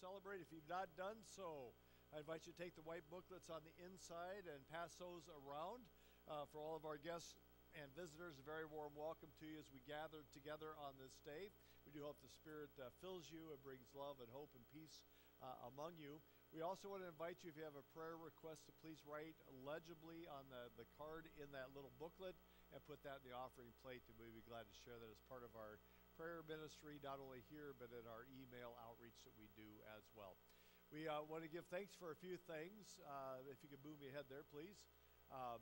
celebrate. If you've not done so, I invite you to take the white booklets on the inside and pass those around. Uh, for all of our guests and visitors, a very warm welcome to you as we gather together on this day. We do hope the Spirit uh, fills you and brings love and hope and peace uh, among you. We also want to invite you, if you have a prayer request, to please write legibly on the, the card in that little booklet and put that in the offering plate. And we'd be glad to share that as part of our prayer ministry, not only here, but in our email outreach that we do as well. We uh, want to give thanks for a few things. Uh, if you could move me ahead there, please. Um,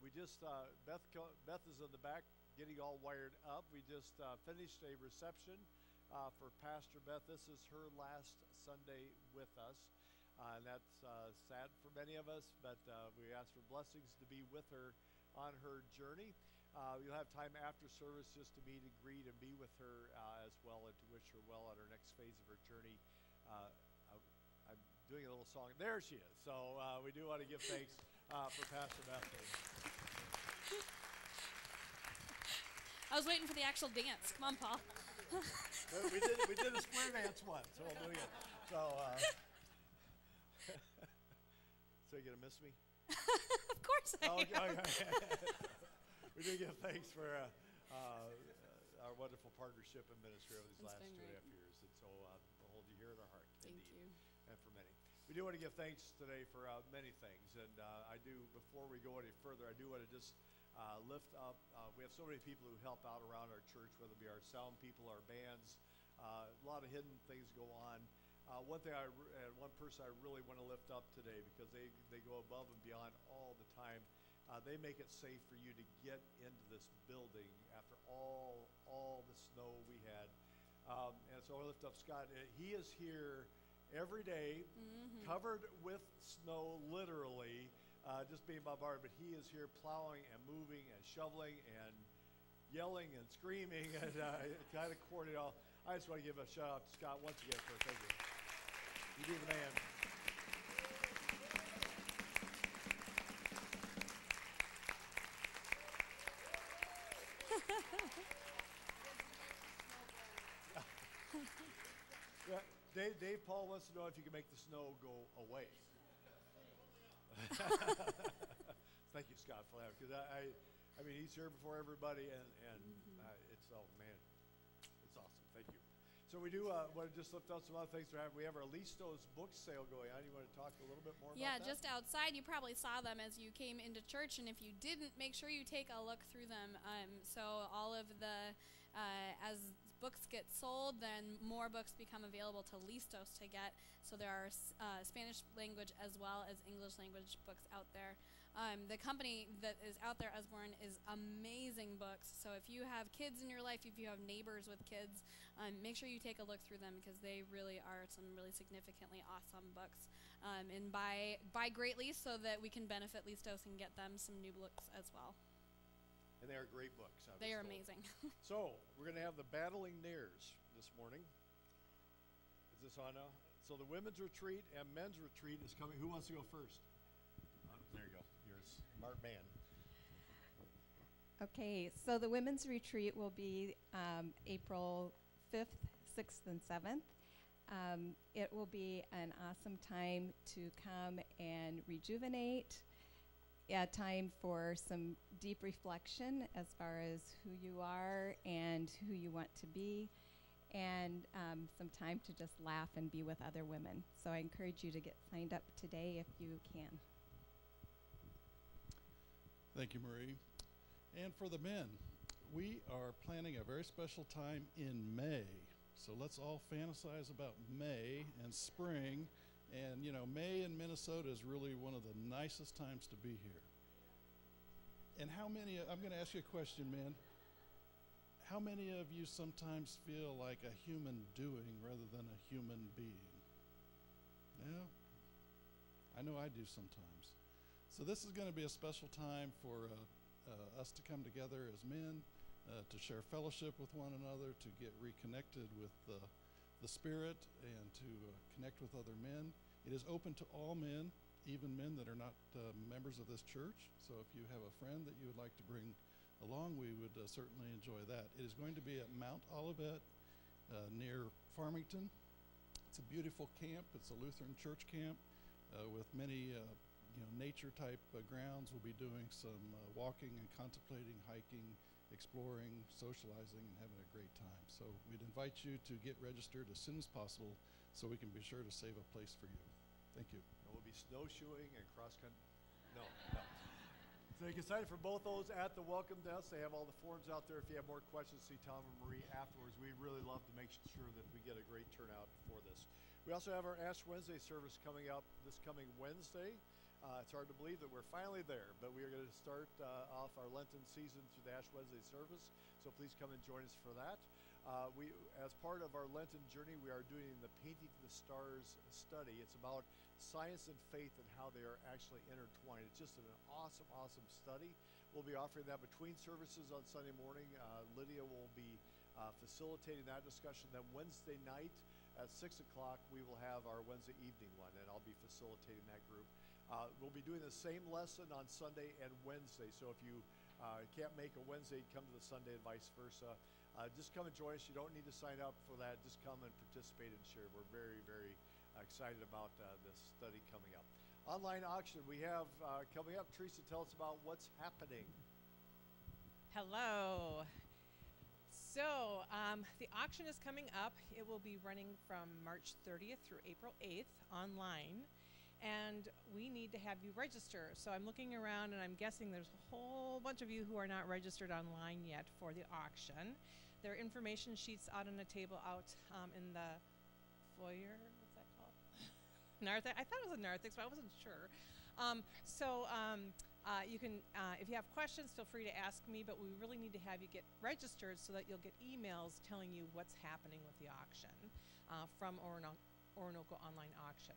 we just, uh, Beth, Beth is in the back getting all wired up. We just uh, finished a reception uh, for Pastor Beth. This is her last Sunday with us. Uh, and that's sad for many of us, but we ask for blessings to be with her on her journey. Uh, you'll have time after service just to meet and greet and be with her uh, as well and to wish her well on her next phase of her journey. Uh, I, am doing a little song. There she is. So we do want to give thanks for Pastor Bethany. I was waiting for the actual dance. Come on, Paul. we, did, we did a square dance once, so we'll do it. So, so you gonna miss me? of course I oh, am. Okay. We do give thanks for uh, uh, our wonderful partnership and ministry over these It's last two and a half years, and so uh, we'll hold you here in our heart. Thank indeed, you. And for many, we do want to give thanks today for uh, many things, and uh, I do. Before we go any further, I do want to just. Uh, lift up. Uh, we have so many people who help out around our church, whether it be our sound people, our bands. Uh, a lot of hidden things go on. Uh, one thing I, and one person I really want to lift up today because they, they go above and beyond all the time. Uh, they make it safe for you to get into this building after all all the snow we had. Um, and so I lift up Scott. Uh, He is here every day, covered with snow, literally, uh, just being bombarded. But he is here plowing and moving and shoveling and yelling and screaming and uh, kind of coordinating all. I just want to give a shout out to Scott once again for thank you. You do the man. Yeah, Dave, Dave Paul wants to know if you can make the snow go away. Thank you, Scott, for that. Because I, I, I mean, he's here before everybody, and and uh, it's oh man, it's awesome. Thank you. So we do uh, want to just lift out some other things we have. We have our Listos book sale going on. You want to talk a little bit more Yeah, just outside. You probably saw them as you came into church, and if you didn't, make sure you take a look through them. Um, so all of the uh, as books get sold, then more books become available to listos to get. So there are uh, Spanish language as well as English language books out there. Um, the company that is out there, Usborne, is amazing books. So if you have kids in your life, if you have neighbors with kids, um, make sure you take a look through them because they really are some really significantly awesome books. Um, and buy buy greatly so that we can benefit Listos and get them some new books as well. And they are great books. I've They are told. amazing. So we're going to have the battling nares this morning. Is this on now? So the women's retreat and men's retreat is coming. Who wants to go first? Uh, there you go. Yours, Mark Mann. Okay, so the women's retreat will be um, April 5th, 6th, and 7th. Um, it will be an awesome time to come and rejuvenate, a time for some deep reflection as far as who you are and who you want to be, and um, some time to just laugh and be with other women. So I encourage you to get signed up today if you can. Thank you, Marie. And for the men, we are planning a very special time in May. So let's all fantasize about May and spring. And, you know, May in Minnesota is really one of the nicest times to be here. And how many, I'm going to ask you a question, man. How many of you sometimes feel like a human doing rather than a human being? Yeah, I know I do sometimes. So this is going to be a special time for uh, uh, us to come together as men, uh, to share fellowship with one another, to get reconnected with the, the Spirit, and to uh, connect with other men. It is open to all men, even men that are not uh, members of this church. So if you have a friend that you would like to bring along, we would uh, certainly enjoy that. It is going to be at Mount Olivet uh, near Farmington It's a beautiful camp. It's a Lutheran church camp uh, with many, uh, you know, nature type grounds. We'll be doing some walking and contemplating, hiking, exploring, socializing, and having a great time. So we'd invite you to get registered as soon as possible so we can be sure to save a place for you. Thank you. We'll be snowshoeing and cross country. No, no. So you can sign up for both those at the welcome desk. They have all the forms out there. If you have more questions, see Tom and Marie afterwards. We really love to make sure that we get a great turnout for this. We also have our Ash Wednesday service coming up this coming Wednesday. Uh, it's hard to believe that we're finally there, but we are going to start uh, off our Lenten season through the Ash Wednesday service. So please come and join us for that. Uh, we, as part of our Lenten journey, we are doing the Painting the Stars study. It's about science and faith and how they are actually intertwined. It's just an awesome, awesome study. We'll be offering that between services on Sunday morning. Uh, Lydia will be uh, facilitating that discussion. Then Wednesday night at 6 o'clock, we will have our Wednesday evening one, and I'll be facilitating that group. Uh, we'll be doing the same lesson on Sunday and Wednesday. So if you uh, can't make a Wednesday, come to the Sunday and vice versa. Uh, just come and join us. You don't need to sign up for that. Just come and participate and share. We're very, very excited about uh, this study coming up. Online auction we have uh, coming up. Teresa, tell us about what's happening. Hello. So, um, the auction is coming up. It will be running from March 30th through April 8th online. And we need to have you register. So, I'm looking around and I'm guessing there's a whole bunch of you who are not registered online yet for the auction. There are information sheets out on a table out um, in the foyer. What's that called? Narthex. I thought it was a narthex, but I wasn't sure. Um, so, um, uh, you can, uh, if you have questions, feel free to ask me, but we really need to have you get registered so that you'll get emails telling you what's happening with the auction uh, from Orino- Orinoco Online Auction.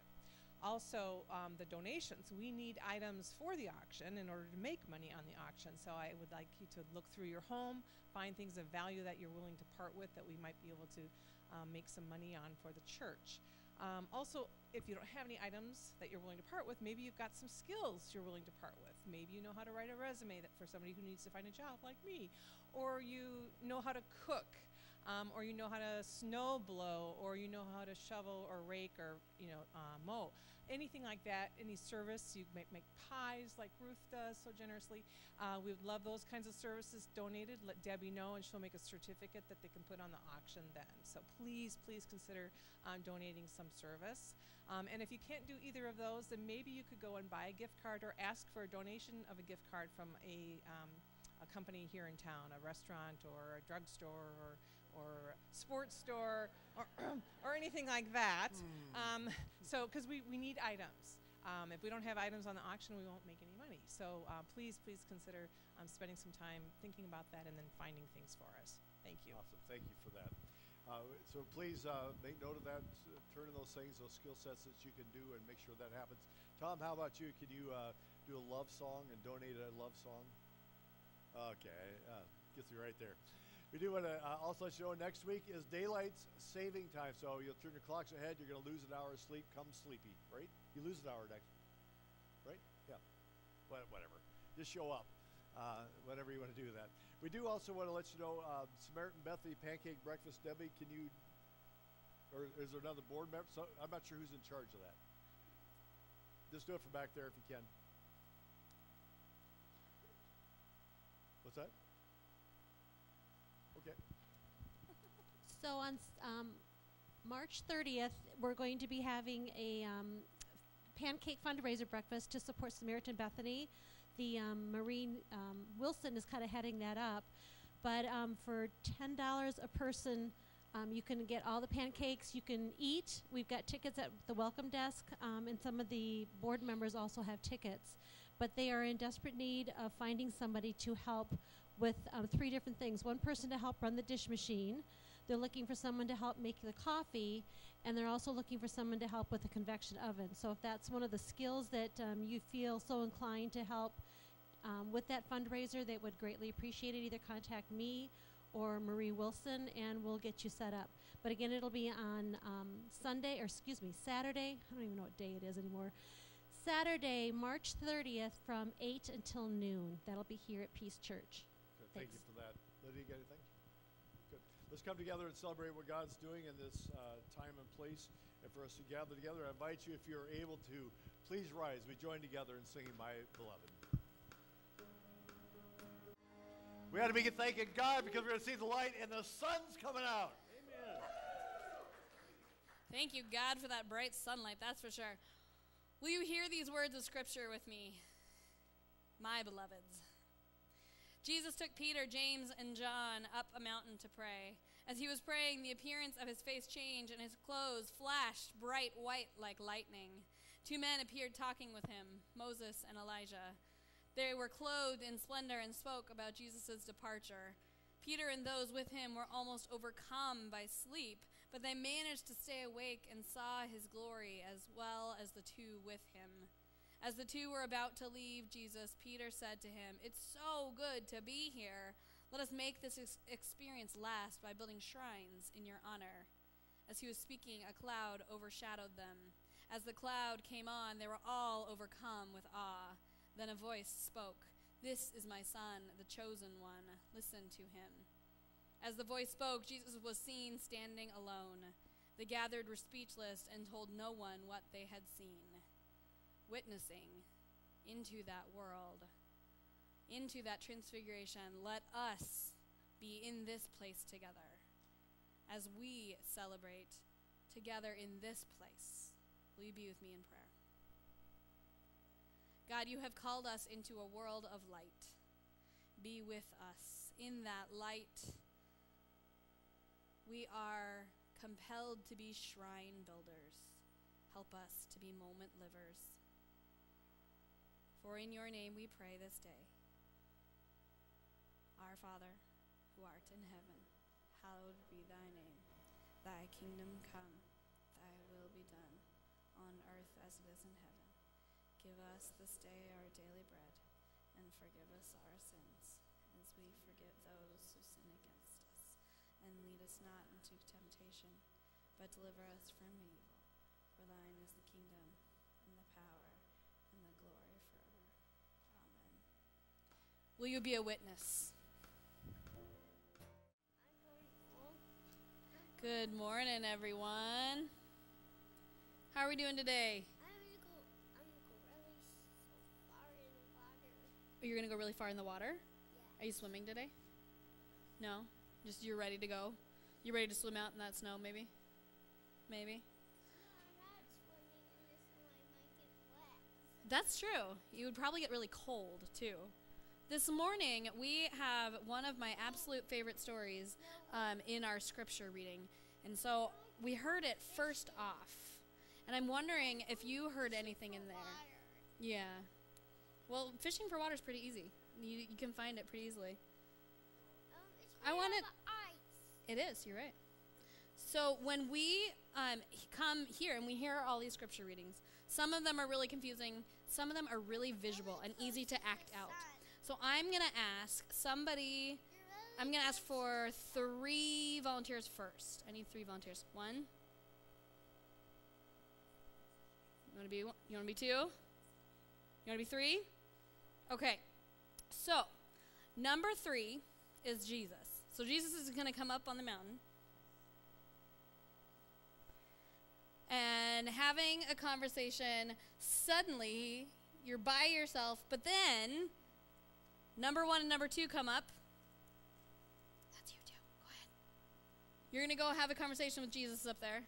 Also, um, the donations. We need items for the auction in order to make money on the auction. So I would like you to look through your home, find things of value that you're willing to part with that we might be able to um, make some money on for the church. Um, also, if you don't have any items that you're willing to part with, maybe you've got some skills you're willing to part with. Maybe you know how to write a resume that for somebody who needs to find a job like me, or you know how to cook, um, or you know how to snow blow, or you know how to shovel or rake or you know uh, mow. Anything like that, any service, you make, make pies like Ruth does so generously. Uh, we would love those kinds of services donated. Let Debbie know, and she'll make a certificate that they can put on the auction then. So please, please consider um, donating some service. Um, and if you can't do either of those, then maybe you could go and buy a gift card or ask for a donation of a gift card from a, um, a company here in town, a restaurant or a drugstore or, or sports store or, or anything like that. Um, so, because we, we need items. Um, if we don't have items on the auction, we won't make any money. So uh, please, please consider um, spending some time thinking about that and then finding things for us. Thank you. Awesome. Thank you for that. Uh, so please uh, make note of that. Uh, turn in those things, those skill sets that you can do, and make sure that happens. Tom, how about you? Can you uh, do a love song and donate a love song? Okay, uh, gets me right there. We do want to uh, also let you know next week is daylight saving time. So you'll turn your clocks ahead. You're going to lose an hour of sleep. Come sleepy, right? You lose an hour next, right? Yeah. But whatever. Just show up. Uh, whatever you want to do with that. We do also want to let you know uh, Samaritan Bethany Pancake Breakfast. Debbie, can you, or is there another board member? So I'm not sure who's in charge of that. Just do it from back there if you can. What's that? Okay. So on um, March 30th, we're going to be having a um, pancake fundraiser breakfast to support Samaritan Bethany. The um, Marine um, Wilson is kind of heading that up, but um, for $10 a person, um, you can get all the pancakes you can eat. We've got tickets at the welcome desk, and some of the board members also have tickets. But they are in desperate need of finding somebody to help with um, three different things. One person to help run the dish machine. They're looking for someone to help make the coffee, and they're also looking for someone to help with the convection oven. So if that's one of the skills that um, you feel so inclined to help um, with that fundraiser, they would greatly appreciate it. Either contact me or Marie Wilson, and we'll get you set up. But again, it'll be on um, Sunday, or excuse me, Saturday. I don't even know what day it is anymore. Saturday, March 30th, from 8 until noon. That'll be here at Peace Church. Good. Thank you for that. Lydia, you got anything? Good. Let's come together and celebrate what God's doing in this uh, time and place. and for us to gather together. I invite you, if you're able to, please rise. We join together in singing My Beloved. We ought to begin thanking God because we're going to see the light and the sun's coming out. Amen. Thank you, God, for that bright sunlight, that's for sure. Will you hear these words of Scripture with me? My beloveds. Jesus took Peter, James, and John up a mountain to pray. As he was praying, the appearance of his face changed, and his clothes flashed bright white like lightning. Two men appeared talking with him Moses and Elijah. They were clothed in splendor and spoke about Jesus' departure. Peter and those with him were almost overcome by sleep, but they managed to stay awake and saw his glory as well as the two with him. As the two were about to leave Jesus, Peter said to him, It's so good to be here. Let us make this ex- experience last by building shrines in your honor. As he was speaking, a cloud overshadowed them. As the cloud came on, they were all overcome with awe. Then a voice spoke, This is my son, the chosen one. Listen to him. As the voice spoke, Jesus was seen standing alone. The gathered were speechless and told no one what they had seen. Witnessing into that world, into that transfiguration, let us be in this place together as we celebrate together in this place. Will you be with me in prayer? God, you have called us into a world of light. Be with us. In that light, we are compelled to be shrine builders. Help us to be moment livers. For in your name we pray this day. Our Father, who art in heaven, hallowed be thy name. Thy kingdom come, thy will be done, on earth as it is in heaven. Give us this day our daily bread, and forgive us our sins, as we forgive those who sin against us. And lead us not into temptation, but deliver us from evil. For thine is the kingdom, and the power, and the glory forever. Amen. Will you be a witness? Good morning, everyone. How are we doing today? I'm gonna go I'm gonna go really far in the water. Oh, you're gonna go really far in the water? Are you swimming today? No? Just you're ready to go? You're ready to swim out in that snow, maybe? Maybe? That's true. You would probably get really cold, too. This morning, we have one of my absolute favorite stories um, in our scripture reading. And so we heard it first off. And I'm wondering if you heard anything in there. Yeah. Well, fishing for water is pretty easy. You, you can find it pretty easily. Um, I want Ice. It is. You're right. So when we um, come here and we hear all these scripture readings, some of them are really confusing. Some of them are really visual and easy to act out. So I'm gonna ask somebody. I'm gonna ask for three volunteers first. I need three volunteers. One. You wanna be? one- You wanna be two? You wanna be three? Okay. So, number three is Jesus. So Jesus is going to come up on the mountain and having a conversation. Suddenly, you're by yourself, but then number one and number two come up. That's you too. Go ahead. You're going to go have a conversation with Jesus up there.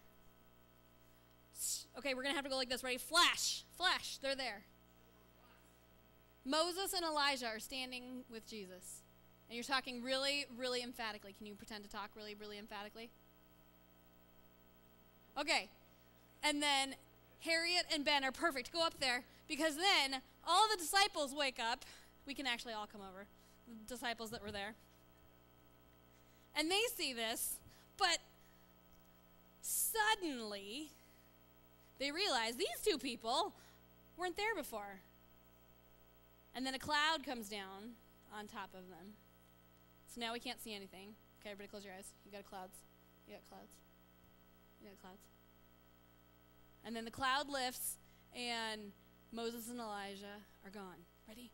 Okay, we're going to have to go like this. Ready? Flash! Flash! They're there. Moses and Elijah are standing with Jesus. And you're talking really, really emphatically. Can you pretend to talk really, really emphatically? Okay. And then Harriet and Ben are perfect. Go up there because then all the disciples wake up. We can actually all come over. The disciples that were there. And they see this, but suddenly they realize these two people weren't there before. And then a cloud comes down on top of them. So now we can't see anything. Okay, everybody close your eyes. You got clouds. You got clouds. You got clouds. And then the cloud lifts, and Moses and Elijah are gone. Ready?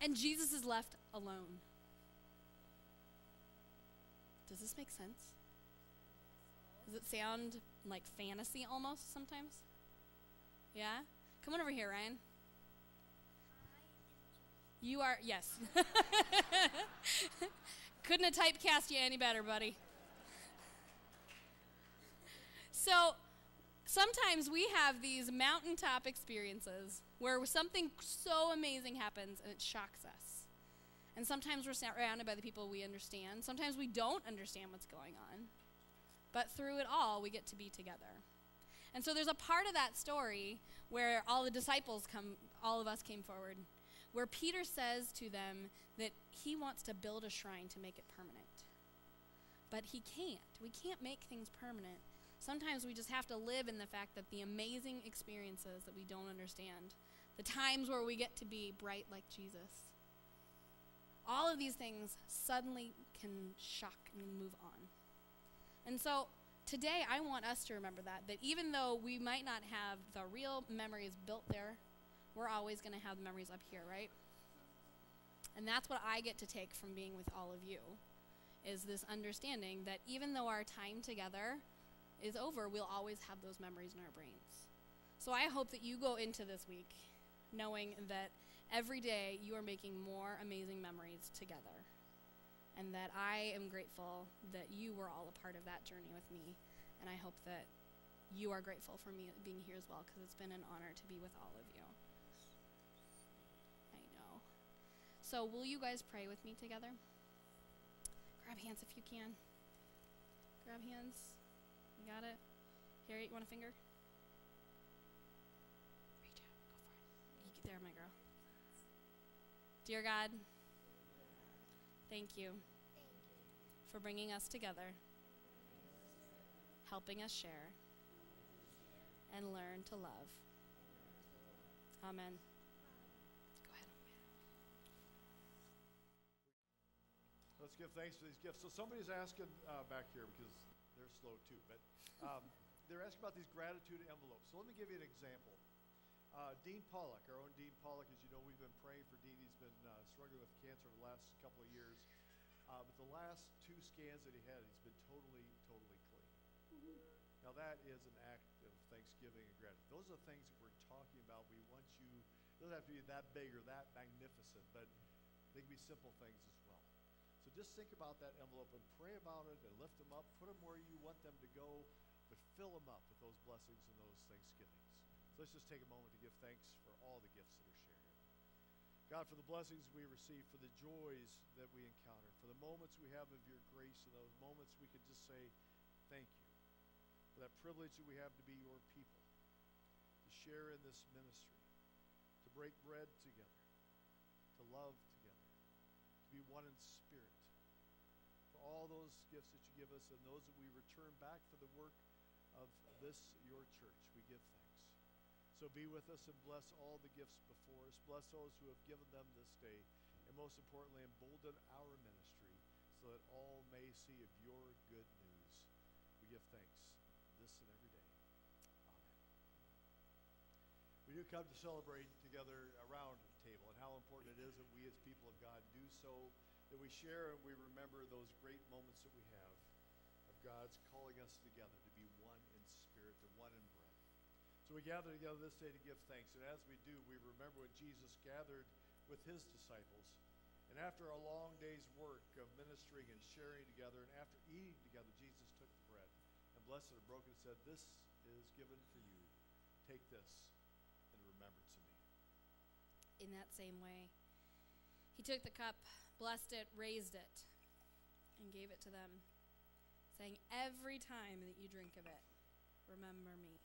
And Jesus is left alone. Does this make sense? Does it sound like fantasy almost sometimes? Yeah? Come on over here, Ryan. You are, yes. Couldn't have typecast you any better, buddy. So sometimes we have these mountaintop experiences where something so amazing happens and it shocks us. And sometimes we're surrounded by the people we understand. Sometimes we don't understand what's going on. But through it all, we get to be together. And so there's a part of that story where all the disciples come, all of us came forward, where Peter says to them that he wants to build a shrine to make it permanent. But he can't. We can't make things permanent. Sometimes we just have to live in the fact that the amazing experiences that we don't understand, the times where we get to be bright like Jesus, all of these things suddenly can shock and move on. And so today I want us to remember that, that even though we might not have the real memories built there, we're always going to have the memories up here, right? And that's what I get to take from being with all of you is this understanding that even though our time together is over, we'll always have those memories in our brains. So I hope that you go into this week knowing that every day you are making more amazing memories together. And that I am grateful that you were all a part of that journey with me. And I hope that you are grateful for me being here as well because it's been an honor to be with all of you. I know. So, will you guys pray with me together? Grab hands if you can. Grab hands. You got it? Harriet, you want a finger? Reach out. Go for it. You there, my girl. Dear God, thank you for bringing us together, helping us share, and learn to love. Amen. Go ahead. Let's give thanks for these gifts. So somebody's asking uh, back here because they're slow too, but um, they're asking about these gratitude envelopes. So let me give you an example. Uh, Dean Pollock, our own Dean Pollock, as you know, we've been praying for Dean. He's been uh, struggling with cancer the last couple of years. Uh, but the last two scans that he had, he's been totally, totally clean. Now that is an act of thanksgiving and gratitude. Those are the things that we're talking about. We want you. It doesn't have to be that big or that magnificent, but they can be simple things as just think about that envelope and pray about it and lift them up. Put them where you want them to go, but fill them up with those blessings and those thanksgivings. So let's just take a moment to give thanks for all the gifts that are shared. God, for the blessings we receive, for the joys that we encounter, for the moments we have of your grace, and those moments we can just say, Thank you. For that privilege that we have to be your people, to share in this ministry, to break bread together, to love together, to be one in spirit. All those gifts that you give us and those that we return back for the work of this, your church, we give thanks. So be with us and bless all the gifts before us. Bless those who have given them this day. And most importantly, embolden our ministry so that all may see of your good news. We give thanks this and every day. Amen. We do come to celebrate together around a table and how important it is that we as people of God do so, that we share and we remember those great moments that we have of God's calling us together to be one in spirit and one in bread. So we gather together this day to give thanks. And as we do, we remember when Jesus gathered with his disciples. And after a long day's work of ministering and sharing together, and after eating together, Jesus took the bread and blessed it and broke it and said, This is given for you. Take this in remembrance of me. In that same way, he took the cup, blessed it, raised it, and gave it to them, saying, Every time that you drink of it, remember me.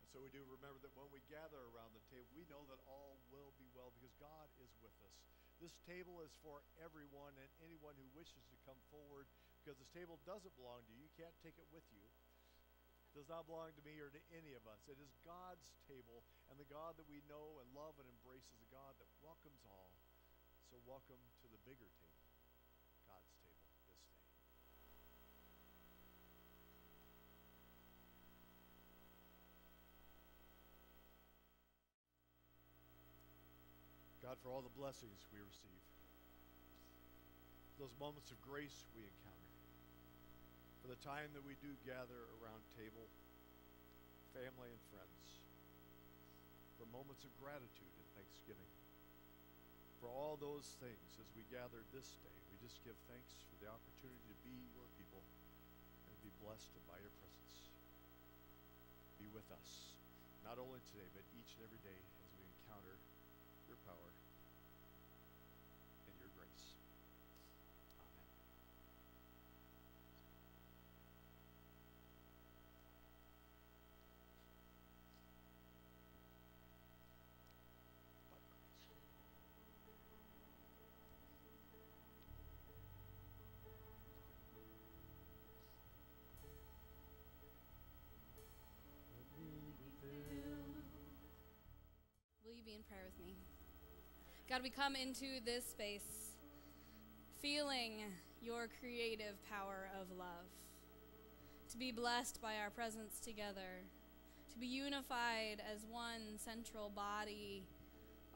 And so we do remember that when we gather around the table, we know that all will be well because God is with us. This table is for everyone and anyone who wishes to come forward because this table doesn't belong to you. You can't take it with you. It does not belong to me or to any of us. It is God's table, and the God that we know and love and embrace is a God that welcomes all. So welcome to the bigger table, God's table this day. God, for all the blessings we receive, those moments of grace we encounter, for the time that we do gather around table, family and friends, for moments of gratitude and thanksgiving. For all those things as we gather this day, we just give thanks for the opportunity to be your people and be blessed by your presence. Be with us, not only today, but each and every day as we encounter you be in prayer with me? God, we come into this space feeling your creative power of love, to be blessed by our presence together, to be unified as one central body,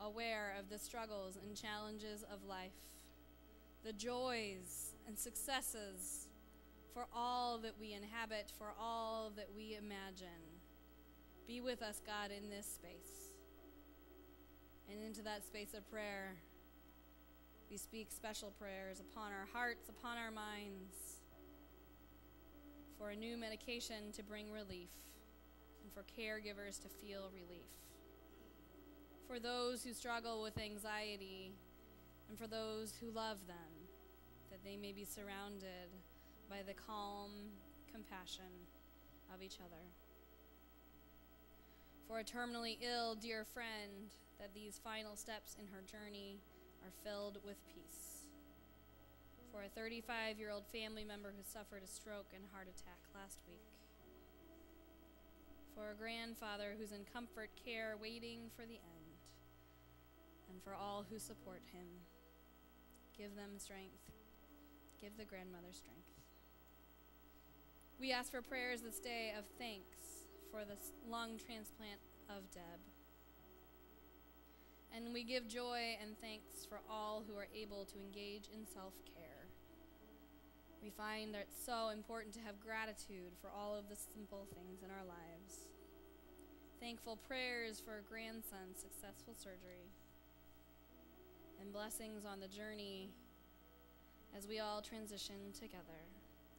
aware of the struggles and challenges of life, the joys and successes for all that we inhabit, for all that we imagine. Be with us, God, in this space. And into that space of prayer, we speak special prayers upon our hearts, upon our minds, for a new medication to bring relief, and for caregivers to feel relief. For those who struggle with anxiety, and for those who love them, that they may be surrounded by the calm compassion of each other. For a terminally ill dear friend, that these final steps in her journey are filled with peace. For a 35 year old family member who suffered a stroke and heart attack last week. For a grandfather who's in comfort care waiting for the end. And for all who support him. Give them strength. Give the grandmother strength. We ask for prayers this day of thanks for the lung transplant of Deb. And we give joy and thanks for all who are able to engage in self care. We find that it's so important to have gratitude for all of the simple things in our lives. Thankful prayers for a grandson's successful surgery. And blessings on the journey as we all transition together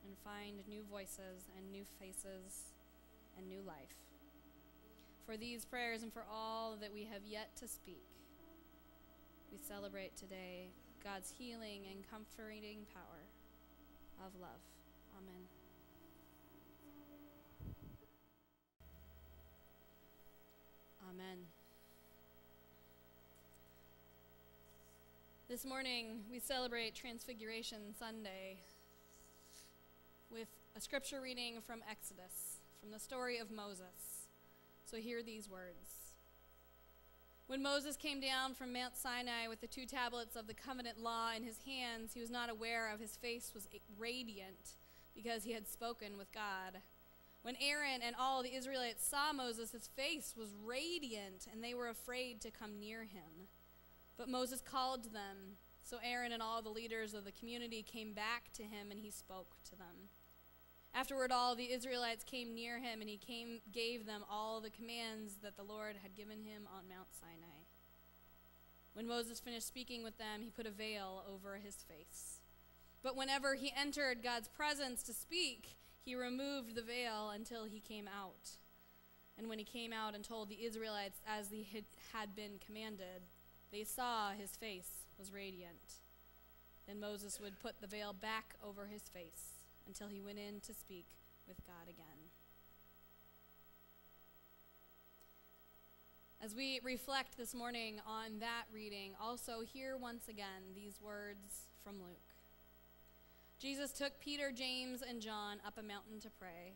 and find new voices and new faces and new life. For these prayers and for all that we have yet to speak, we celebrate today God's healing and comforting power of love. Amen. Amen. This morning, we celebrate Transfiguration Sunday with a scripture reading from Exodus, from the story of Moses. So hear these words. When Moses came down from Mount Sinai with the two tablets of the covenant law in his hands, he was not aware of his face was radiant because he had spoken with God. When Aaron and all the Israelites saw Moses, his face was radiant, and they were afraid to come near him. But Moses called them. So Aaron and all the leaders of the community came back to him, and he spoke to them. Afterward, all the Israelites came near him, and he came, gave them all the commands that the Lord had given him on Mount Sinai. When Moses finished speaking with them, he put a veil over his face. But whenever he entered God's presence to speak, he removed the veil until he came out. And when he came out and told the Israelites as he had- been commanded, they saw his face was radiant. Then Moses would put the veil back over his face until he went in to speak with God again. As we reflect this morning on that reading, also hear once again these words from Luke. Jesus took Peter, James, and John up a mountain to pray.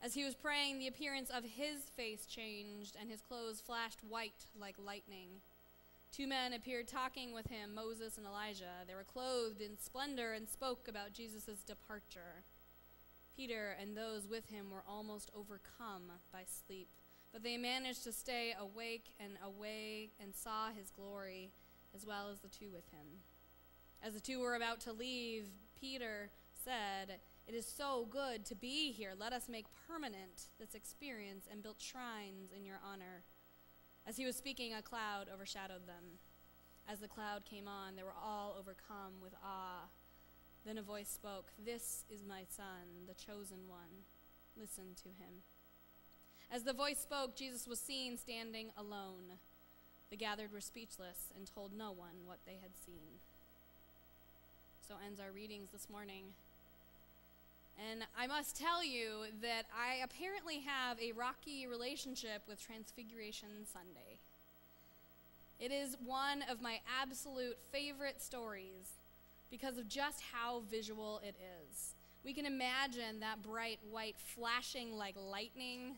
As he was praying, the appearance of his face changed, and his clothes flashed white like lightning. Two men appeared talking with him, Moses and Elijah. They were clothed in splendor and spoke about Jesus' departure. Peter and those with him were almost overcome by sleep, but they managed to stay awake and awake and saw his glory, as well as the two with him. As the two were about to leave, Peter said, It is so good to be here. Let us make permanent this experience and build shrines in your honor. As he was speaking, a cloud overshadowed them. As the cloud came on, they were all overcome with awe. Then a voice spoke This is my son, the chosen one. Listen to him. As the voice spoke, Jesus was seen standing alone. The gathered were speechless and told no one what they had seen. So ends our readings this morning. And I must tell you that I apparently have a rocky relationship with Transfiguration Sunday. It is one of my absolute favorite stories because of just how visual it is. We can imagine that bright white flashing like lightning,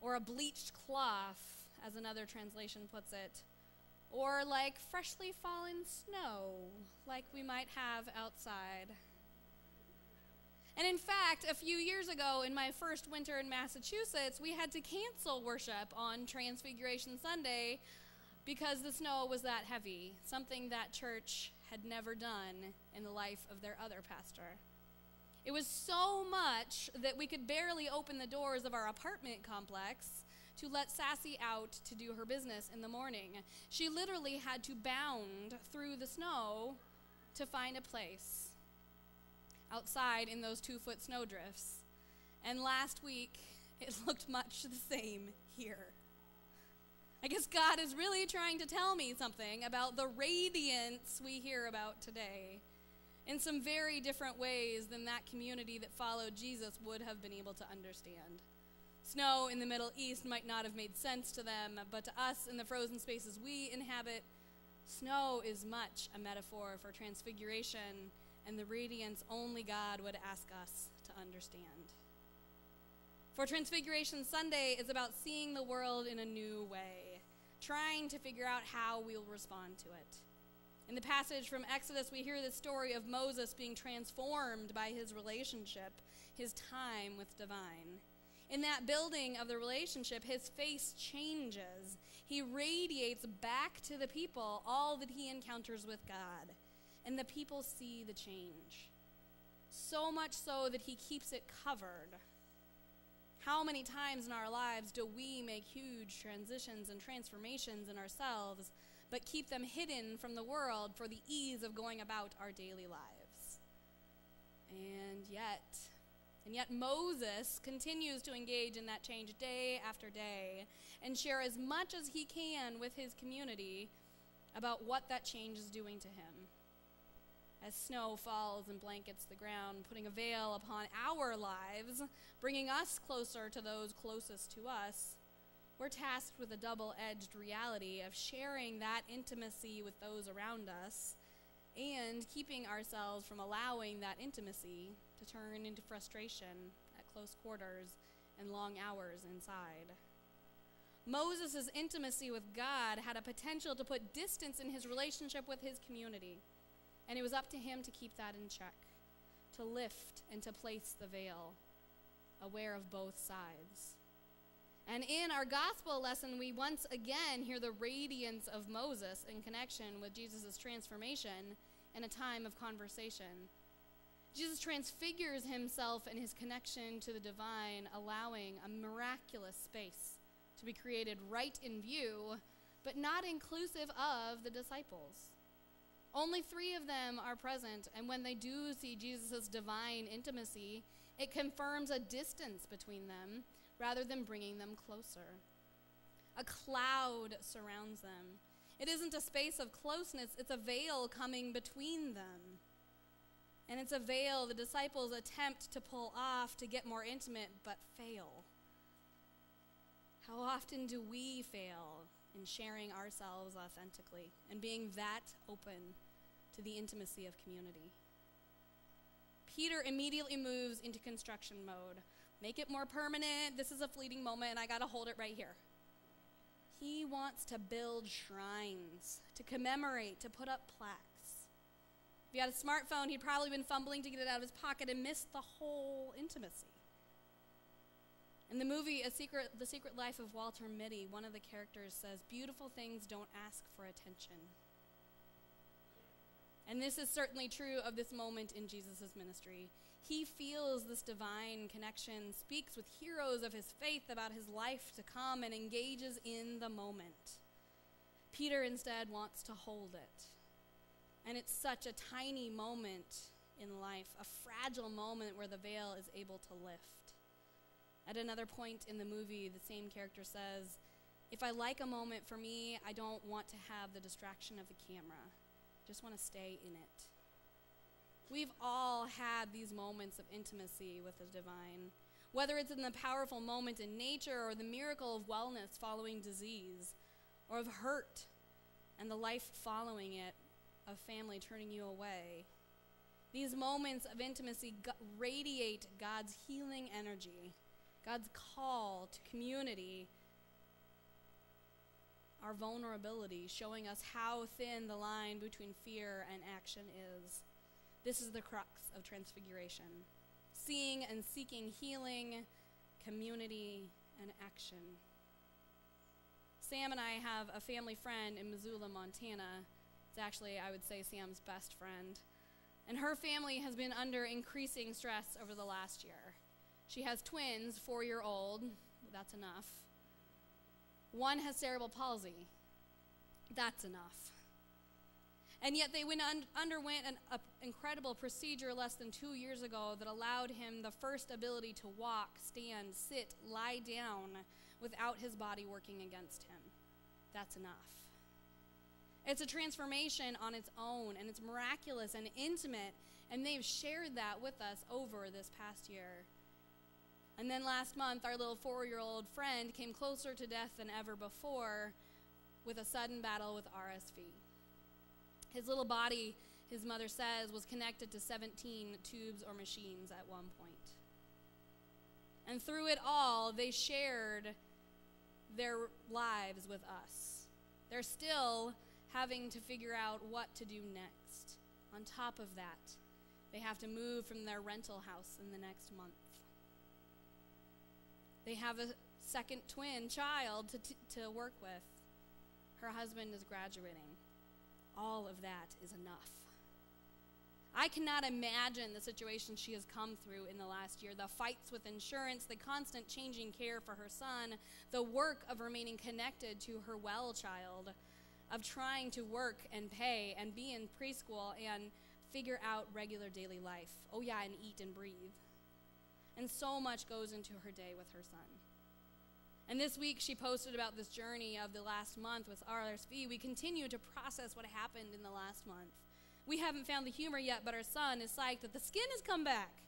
or a bleached cloth, as another translation puts it, or like freshly fallen snow, like we might have outside. And in fact, a few years ago, in my first winter in Massachusetts, we had to cancel worship on Transfiguration Sunday because the snow was that heavy, something that church had never done in the life of their other pastor. It was so much that we could barely open the doors of our apartment complex to let Sassy out to do her business in the morning. She literally had to bound through the snow to find a place outside in those two foot snowdrifts. And last week, it looked much the same here. I guess God is really trying to tell me something about the radiance we hear about today in some very different ways than that community that followed Jesus would have been able to understand. Snow in the Middle East might not have made sense to them, but to us in the frozen spaces we inhabit, snow is much a metaphor for transfiguration and the radiance only God would ask us to understand. For Transfiguration Sunday is about seeing the world in a new way, trying to figure out how we'll respond to it. In the passage from Exodus, we hear the story of Moses being transformed by his relationship, his time with divine. In that building of the relationship, his face changes. He radiates back to the people all that he encounters with God and the people see the change. So much so that he keeps it covered. How many times in our lives do we make huge transitions and transformations in ourselves, but keep them hidden from the world for the ease of going about our daily lives? And yet, and yet Moses continues to engage in that change day after day and share as much as he can with his community about what that change is doing to him as snow falls and blankets the ground, putting a veil upon our lives, bringing us closer to those closest to us, we're tasked with a double edged reality of sharing that intimacy with those around us and keeping ourselves from allowing that intimacy to turn into frustration at close quarters and long hours inside. Moses' intimacy with God had a potential to put distance in his relationship with his community. And it was up to him to keep that in check, to lift and to place the veil, aware of both sides. And in our gospel lesson, we once again hear the radiance of Moses in connection with Jesus' transformation in a time of conversation. Jesus transfigures himself in his connection to the divine, allowing a miraculous space to be created right in view, but not inclusive of the disciples. Only three of them are present, and when they do see Jesus' divine intimacy, it confirms a distance between them rather than bringing them closer. A cloud surrounds them. It isn't a space of closeness, it's a veil coming between them. And it's a veil the disciples attempt to pull off to get more intimate, but fail. How often do we fail in sharing ourselves authentically and being that open to the intimacy of community. Peter immediately moves into construction mode. Make it more permanent. This is a fleeting moment, and I got to hold it right here. He wants to build shrines, to commemorate, to put up plaques. If he had a smartphone, he'd probably been fumbling to get it out of his pocket and missed the whole intimacy. In the movie A Secret, The Secret Life of Walter Mitty, one of the characters says, Beautiful things don't ask for attention. And this is certainly true of this moment in Jesus' ministry. He feels this divine connection, speaks with heroes of his faith about his life to come, and engages in the moment. Peter instead wants to hold it. And it's such a tiny moment in life, a fragile moment where the veil is able to lift. At another point in the movie, the same character says, If I like a moment for me, I don't want to have the distraction of the camera. Just want to stay in it. We've all had these moments of intimacy with the divine, whether it's in the powerful moment in nature or the miracle of wellness following disease, or of hurt and the life following it, of family turning you away. These moments of intimacy radiate God's healing energy, God's call to community, our vulnerability, showing us how thin the line between fear and action is. This is the crux of transfiguration seeing and seeking healing, community, and action. Sam and I have a family friend in Missoula, Montana. It's actually, I would say, Sam's best friend. And her family has been under increasing stress over the last year. She has twins, four year old, that's enough. One has cerebral palsy, that's enough. And yet they went un- underwent an uh, incredible procedure less than two years ago that allowed him the first ability to walk, stand, sit, lie down without his body working against him. That's enough. It's a transformation on its own, and it's miraculous and intimate, and they've shared that with us over this past year. And then last month, our little four year old friend came closer to death than ever before with a sudden battle with RSV. His little body, his mother says, was connected to 17 tubes or machines at one point. And through it all, they shared their lives with us. They're still having to figure out what to do next. On top of that, they have to move from their rental house in the next month. They have a second twin child to, t- to work with. Her husband is graduating. All of that is enough. I cannot imagine the situation she has come through in the last year the fights with insurance, the constant changing care for her son, the work of remaining connected to her well child, of trying to work and pay and be in preschool and figure out regular daily life. Oh, yeah, and eat and breathe. And so much goes into her day with her son. And this week she posted about this journey of the last month with RSV. We continue to process what happened in the last month. We haven't found the humor yet, but our son is psyched that the skin has come back.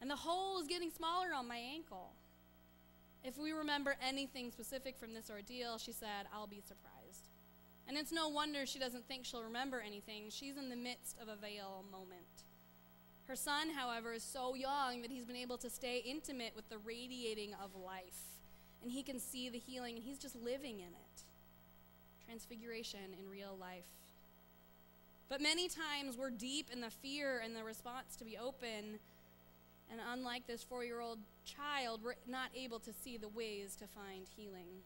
And the hole is getting smaller on my ankle. If we remember anything specific from this ordeal, she said, I'll be surprised. And it's no wonder she doesn't think she'll remember anything. She's in the midst of a veil moment. Her son, however, is so young that he's been able to stay intimate with the radiating of life. And he can see the healing, and he's just living in it. Transfiguration in real life. But many times we're deep in the fear and the response to be open. And unlike this four year old child, we're not able to see the ways to find healing.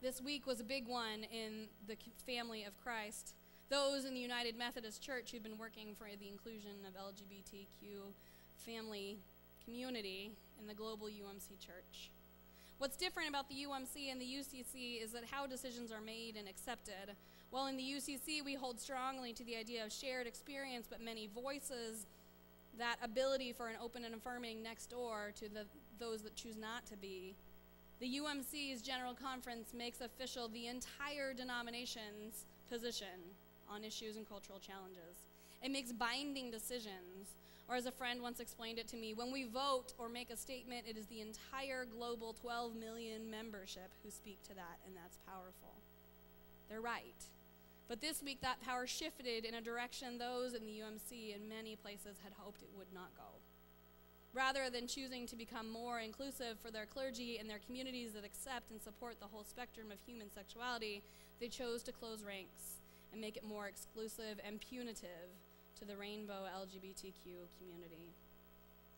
This week was a big one in the family of Christ. Those in the United Methodist Church who've been working for the inclusion of LGBTQ family community in the global UMC church. What's different about the UMC and the UCC is that how decisions are made and accepted. While in the UCC, we hold strongly to the idea of shared experience but many voices, that ability for an open and affirming next door to the, those that choose not to be. The UMC's General Conference makes official the entire denomination's position on issues and cultural challenges. It makes binding decisions or, as a friend once explained it to me, when we vote or make a statement, it is the entire global 12 million membership who speak to that, and that's powerful. They're right. But this week, that power shifted in a direction those in the UMC in many places had hoped it would not go. Rather than choosing to become more inclusive for their clergy and their communities that accept and support the whole spectrum of human sexuality, they chose to close ranks and make it more exclusive and punitive to the rainbow LGBTQ community.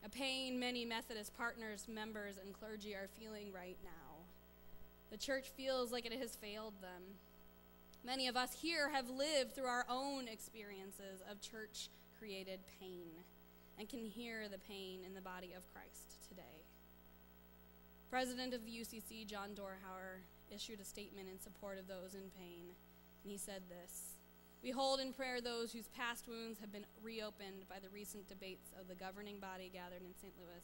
A pain many Methodist partners, members, and clergy are feeling right now. The church feels like it has failed them. Many of us here have lived through our own experiences of church created pain. and can hear the pain in the body of Christ today. President of the UCC, John Dorhauer, issued a statement in support of those in pain, and he said this We hold in prayer those whose past wounds have been reopened by the recent debates of the governing body gathered in St. Louis.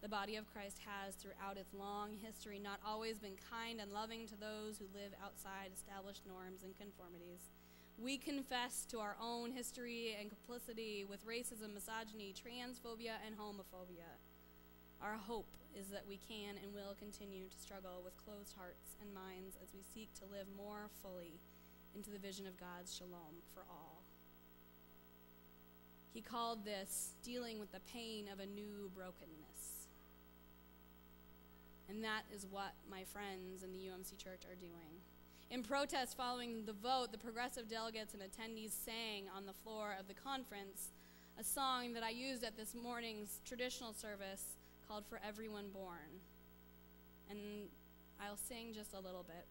The body of Christ has, throughout its long history, not always been kind and loving to those who live outside established norms and conformities. We confess to our own history and complicity with racism, misogyny, transphobia, and homophobia. Our hope is that we can and will continue to struggle with closed hearts and minds as we seek to live more fully into the vision of God's shalom for all. He called this dealing with the pain of a new brokenness. And that is what my friends in the UMC church are doing. In protest following the vote, the progressive delegates and attendees sang on the floor of the conference a song that I used at this morning's traditional service called For Everyone Born. And I'll sing just a little bit.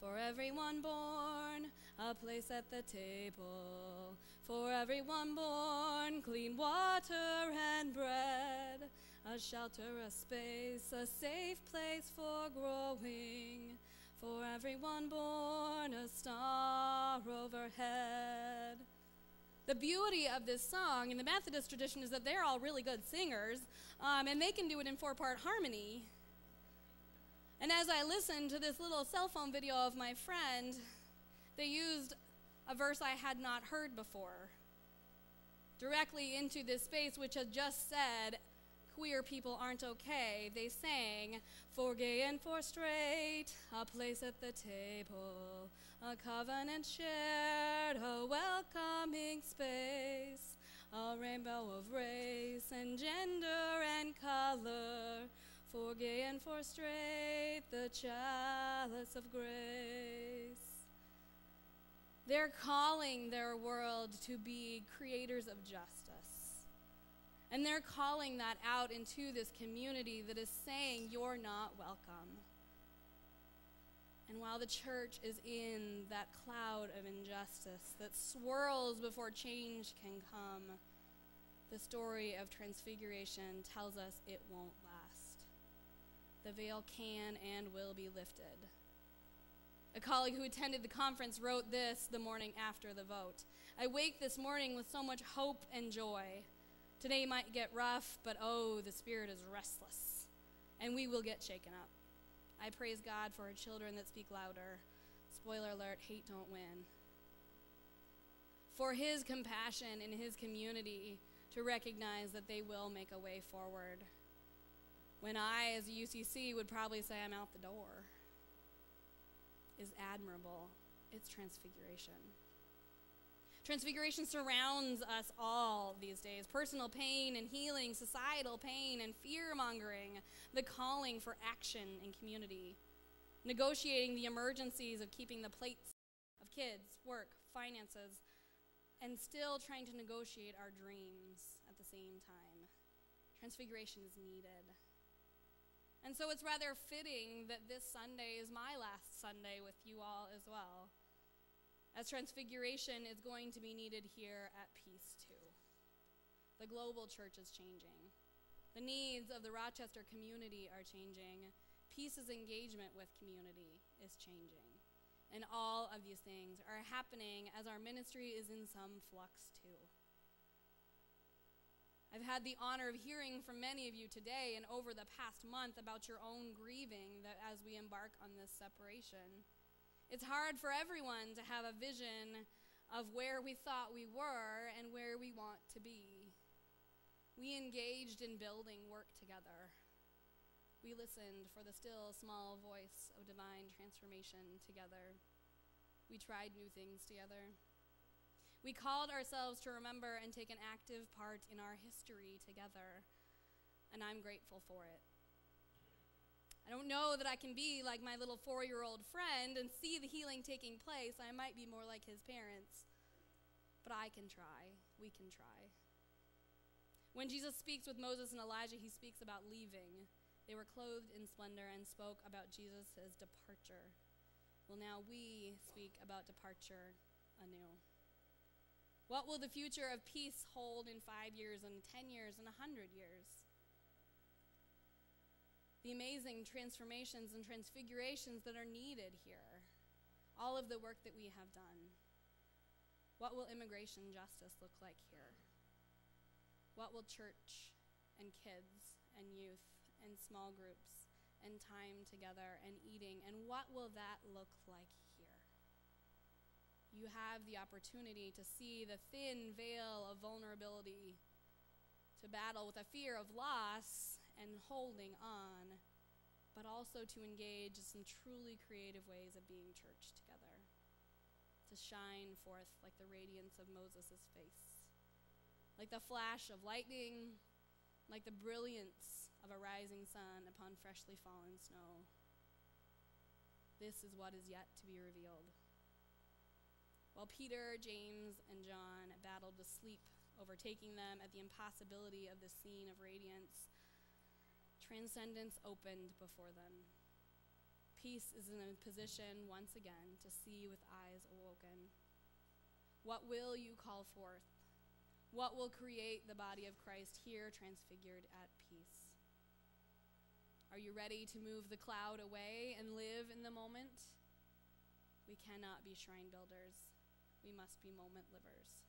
For everyone born, a place at the table. For everyone born, clean water and bread. A shelter, a space, a safe place for growing. For everyone born, a star overhead. The beauty of this song in the Methodist tradition is that they're all really good singers, um, and they can do it in four part harmony. And as I listened to this little cell phone video of my friend, they used a verse I had not heard before directly into this space, which had just said, queer people aren't okay. They sang, For gay and for straight, a place at the table, a covenant shared, a welcoming space, a rainbow of race and gender and color. For gay and for straight, the chalice of grace. They're calling their world to be creators of justice. And they're calling that out into this community that is saying, You're not welcome. And while the church is in that cloud of injustice that swirls before change can come, the story of transfiguration tells us it won't last. The veil can and will be lifted. A colleague who attended the conference wrote this the morning after the vote I wake this morning with so much hope and joy. Today might get rough, but oh, the spirit is restless, and we will get shaken up. I praise God for children that speak louder. Spoiler alert hate don't win. For his compassion in his community to recognize that they will make a way forward. When I, as a UCC, would probably say I'm out the door, is admirable. It's transfiguration. Transfiguration surrounds us all these days personal pain and healing, societal pain and fear mongering, the calling for action in community, negotiating the emergencies of keeping the plates of kids, work, finances, and still trying to negotiate our dreams at the same time. Transfiguration is needed. And so it's rather fitting that this Sunday is my last Sunday with you all as well as transfiguration is going to be needed here at Peace too. The global church is changing. The needs of the Rochester community are changing. Peace's engagement with community is changing. And all of these things are happening as our ministry is in some flux too. I've had the honor of hearing from many of you today and over the past month about your own grieving that as we embark on this separation. It's hard for everyone to have a vision of where we thought we were and where we want to be. We engaged in building work together. We listened for the still small voice of divine transformation together. We tried new things together. We called ourselves to remember and take an active part in our history together, and I'm grateful for it. I don't know that I can be like my little four year old friend and see the healing taking place. I might be more like his parents. But I can try. We can try. When Jesus speaks with Moses and Elijah, he speaks about leaving. They were clothed in splendor and spoke about Jesus' departure. Well, now we speak about departure anew. What will the future of peace hold in five years and 10 years and 100 years? The amazing transformations and transfigurations that are needed here. All of the work that we have done. What will immigration justice look like here? What will church and kids and youth and small groups and time together and eating and what will that look like here? You have the opportunity to see the thin veil of vulnerability, to battle with a fear of loss and holding on, but also to engage in some truly creative ways of being church together, to shine forth like the radiance of Moses' face, like the flash of lightning, like the brilliance of a rising sun upon freshly fallen snow. This is what is yet to be revealed. While Peter, James, and John battled with sleep, overtaking them at the impossibility of the scene of radiance, transcendence opened before them. Peace is in a position once again to see with eyes awoken. What will you call forth? What will create the body of Christ here transfigured at peace? Are you ready to move the cloud away and live in the moment? We cannot be shrine builders we must be moment livers.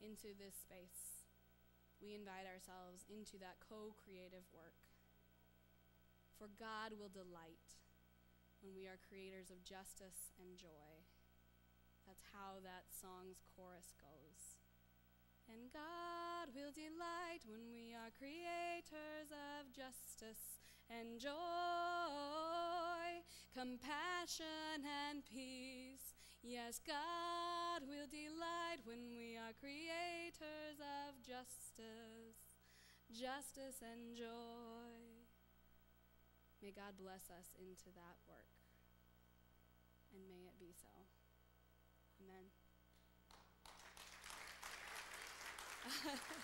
Into this space, we invite ourselves into that co creative work. For God will delight when we are creators of justice and joy. That's how that song's chorus goes. And God will delight when we are creators of justice and joy, compassion and peace Yes, God will delight when we are creators of justice, justice and joy. May God bless us into that work, and may it be so. Amen.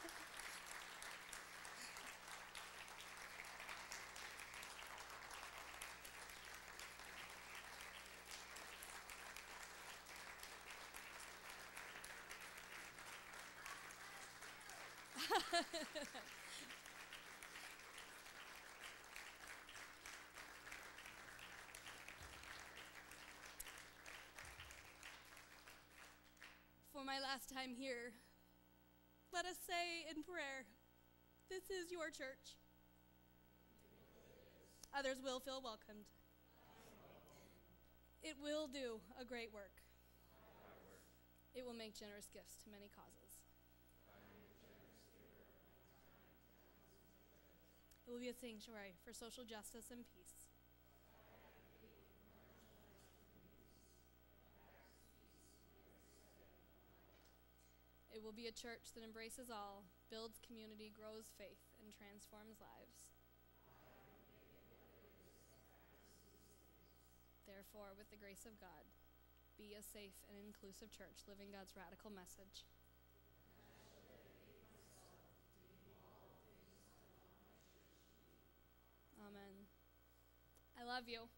For my last time here, let us say in prayer this is your church. Others will feel welcomed. It will do a great work. It will make generous gifts to many causes. It will be a sanctuary for social justice and peace. It will be a church that embraces all, builds community, grows faith, and transforms lives. Therefore, with the grace of God, be a safe and inclusive church living God's radical message. Amen. I love you.